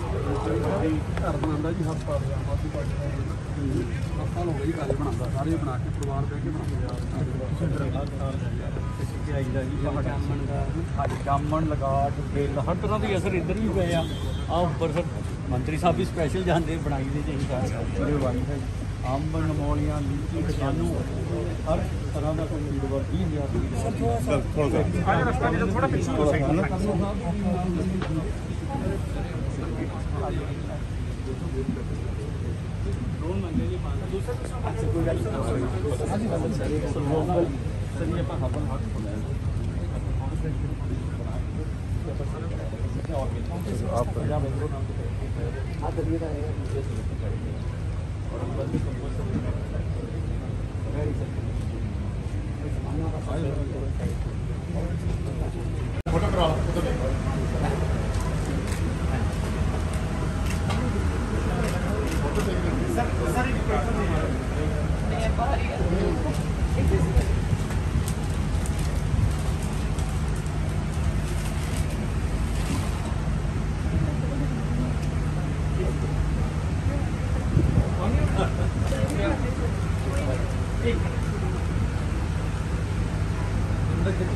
ਘਰ ਬਣਾਉਂਦਾ ਜੀ ਹਰ ਪਾਸੇ ਆਮ ਆਦਮੀ ਪਾਰਟੀ ਦਾ ਆਪਾਂ ਨੂੰ ਗਈ ਘਰ ਬਣਾਉਂਦਾ ਸਾਰੇ ਬਣਾ ਕੇ ਪਰਿਵਾਰ ਬਹਿ ਕੇ ਜਾਮਣ ਲਗਾਟ ਬੇਲ ਹਰ ਤਰ੍ਹਾਂ ਦੇ ਅਸਰ ਇੱਧਰ ਵੀ ਪਏ ਆ ਆ, ਉੱਪਰ ਸਰ ਮੰਤਰੀ ਸਾਹਿਬ ਵੀ ਸਪੈਸ਼ਲ ਜਾਂਦੇ ਬਣਾਈ ਦੇ ਚਾਹੀਦਾ ਅੰਬ ਨਮੋਲੀਆਂ ਲੀਚੀ ਖਜਾਨੂ ਹਰ ਤਰ੍ਹਾਂ ਦਾ ਕੋਈ ਵੀਡਵਰ 20000 ਰੁਪਏ ਥੋੜਾ ਪਿੱਛੇ ਹੋ आप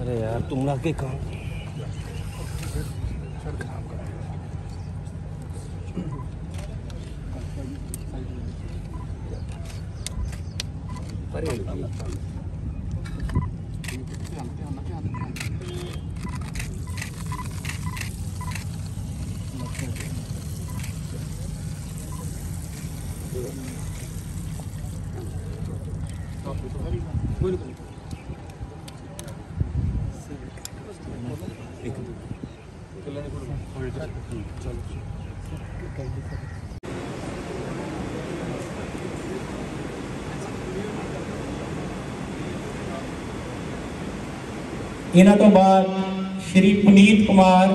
अरे यार तुम लोग के काम ਇਹਨਾਂ ਤੋਂ ਬਾਅਦ ਸ਼੍ਰੀ ਪੁਨੀਤ ਕੁਮਾਰ,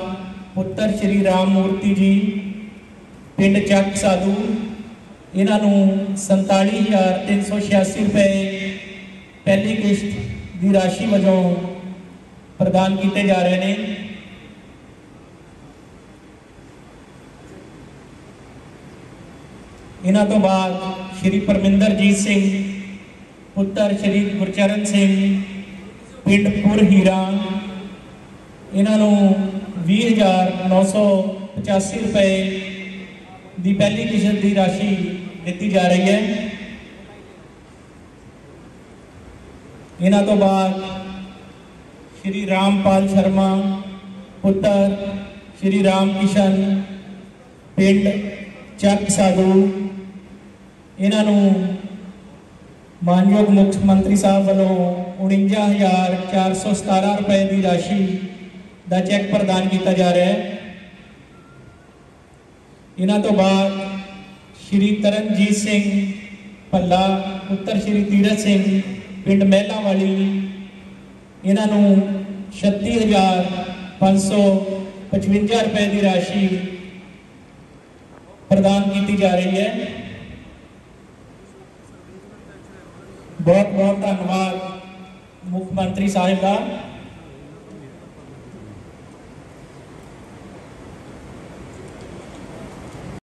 ਪੁੱਤਰ ਸ਼੍ਰੀ ਰਾਮ ਮੂਰਤੀ ਜੀ, ਪਿੰਡ ਚੱਕ ਸਾਧੂ, ਇਹਨਾਂ ਨੂੰ 47386 ਰੁਪਏ ਪਹਿਲੀ ਕਿਸ਼ਤ ਦੀ ਰਾਸ਼ੀ ਵਜੋਂ ਪ੍ਰਦਾਨ ਕੀਤੇ ਜਾ ਰਹੇ ਨੇ। ਇਹਨਾਂ ਤੋਂ ਬਾਅਦ ਸ਼੍ਰੀ ਪਰਮਿੰਦਰਜੀਤ ਸਿੰਘ, ਪੁੱਤਰ ਸ਼੍ਰੀ ਗੁਰਚਰਨ ਸਿੰਘ ਪਿੰਡ ਪੁਰ ਹੀਰਾਨ ਇਹਨਾਂ ਨੂੰ 20985 ਰੁਪਏ ਦੀ ਪਹਿਲੀ ਕਿਸ਼ਤ ਦੀ ਰਾਸ਼ੀ ਦਿੱਤੀ ਜਾ ਰਹੀ ਹੈ। ਇਹਨਾਂ ਤੋਂ ਬਾਅਦ ਸ਼੍ਰੀ ਰਾਮਪਾਲ ਸ਼ਰਮਾ, ਪੁੱਤਰ ਸ਼੍ਰੀ ਰਾਮ ਕਿਸ਼ਨ ਪਿੰਡ ਚੱਕ ਸਾਧੂ। ਇਹਨਾਂ ਨੂੰ ਮਾਨਯੋਗ ਮੁੱਖ ਮੰਤਰੀ ਸਾਹਿਬ ਵੱਲੋਂ 49417 ਰੁਪਏ ਦੀ ਰਾਸ਼ੀ ਦਾ ਚੈੱਕ ਪ੍ਰਦਾਨ ਕੀਤਾ ਜਾ ਰਿਹਾ ਹੈ। ਇਹਨਾਂ ਤੋਂ ਬਾਅਦ ਸ਼੍ਰੀ ਤਰਨਜੀਤ ਸਿੰਘ ਭੱਲਾ, ਪੁੱਤਰ ਸ਼੍ਰੀ ਤੀਰਥ ਸਿੰਘ, ਪਿੰਡ ਮਹਿਲਾ ਵਾਲੀ ਇਹਨਾਂ ਨੂੰ 36555 ਰੁਪਏ ਦੀ ਰਾਸ਼ੀ ਪ੍ਰਦਾਨ ਕੀਤੀ ਜਾ ਰਹੀ ਹੈ। ਬਹੁਤ ਬਹੁਤ ਧੰਨਵਾਦ। ਮੁੱਖ ਮੰਤਰੀ ਸਾਹਿਬ ਦਾ